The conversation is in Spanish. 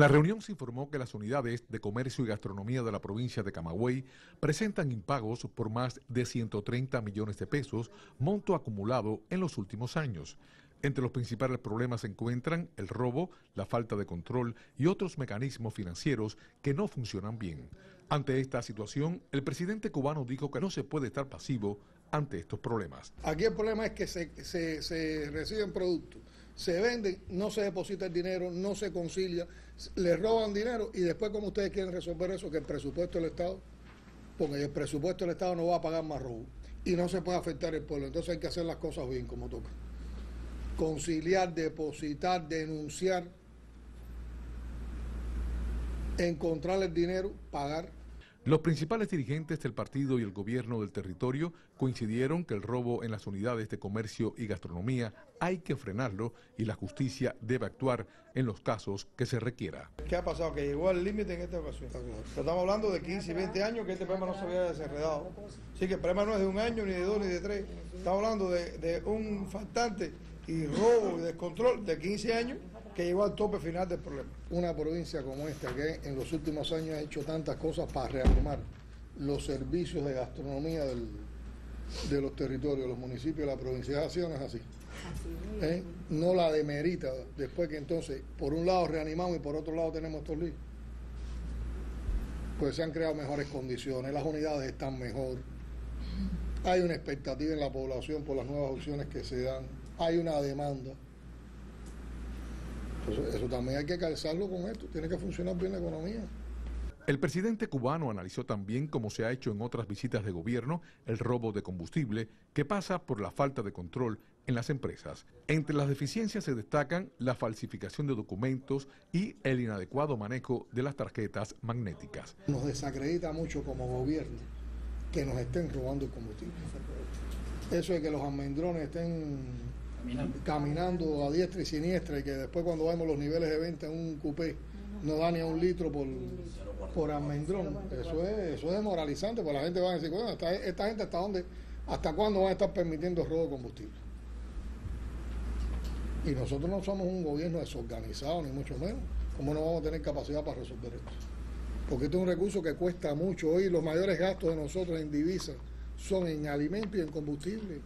La reunión se informó que las unidades de comercio y gastronomía de la provincia de Camagüey presentan impagos por más de 130 millones de pesos, monto acumulado en los últimos años. Entre los principales problemas se encuentran el robo, la falta de control y otros mecanismos financieros que no funcionan bien. Ante esta situación, el presidente cubano dijo que no se puede estar pasivo ante estos problemas. Aquí el problema es que se, se reciben productos, se venden, no se deposita el dinero, no se concilia, le roban dinero y después como ustedes quieren resolver eso, que el presupuesto del Estado, porque el presupuesto del Estado no va a pagar más robo y no se puede afectar el pueblo, entonces hay que hacer las cosas bien como toca. Conciliar, depositar, denunciar, encontrar el dinero, pagar los principales dirigentes del partido y el gobierno del territorio coincidieron que el robo en las unidades de comercio y gastronomía hay que frenarlo y la justicia debe actuar en los casos que se requiera. ¿Qué ha pasado? Que llegó al límite en esta ocasión. estamos hablando de 15 y 20 años que este problema no se había desenredado. Así que el problema no es de un año, ni de dos, ni de tres. Estamos hablando de, de un faltante y robo y descontrol de 15 años que llegó al tope final del problema. Una provincia como esta que en los últimos años ha hecho tantas cosas para reanimar los servicios de gastronomía de los territorios, los municipios, la provincia es así. ¿Eh? No la demerita después que entonces, por un lado reanimamos y por otro lado tenemos estos líos. Pues se han creado mejores condiciones, las unidades están mejor, hay una expectativa en la población por las nuevas opciones que se dan, hay una demanda. Eso, también hay que calzarlo con esto, tiene que funcionar bien la economía. El presidente cubano analizó también, como se ha hecho en otras visitas de gobierno, el robo de combustible que pasa por la falta de control en las empresas. Entre las deficiencias se destacan la falsificación de documentos y el inadecuado manejo de las tarjetas magnéticas. Nos desacredita mucho como gobierno que nos estén robando el combustible. Eso de que los almendrones estén caminando. a diestra y siniestra y que después cuando vemos los niveles de venta en un coupé no da ni a un litro por, por almendrón. Eso es, eso es demoralizante, porque la gente va a decir, bueno, esta, esta gente hasta dónde, hasta cuándo van a estar permitiendo el robo de combustible. Y nosotros no somos un gobierno desorganizado, ni mucho menos. ¿Cómo no vamos a tener capacidad para resolver esto? Porque esto es un recurso que cuesta mucho. Hoy los mayores gastos de nosotros en divisas son en alimentos y en combustible.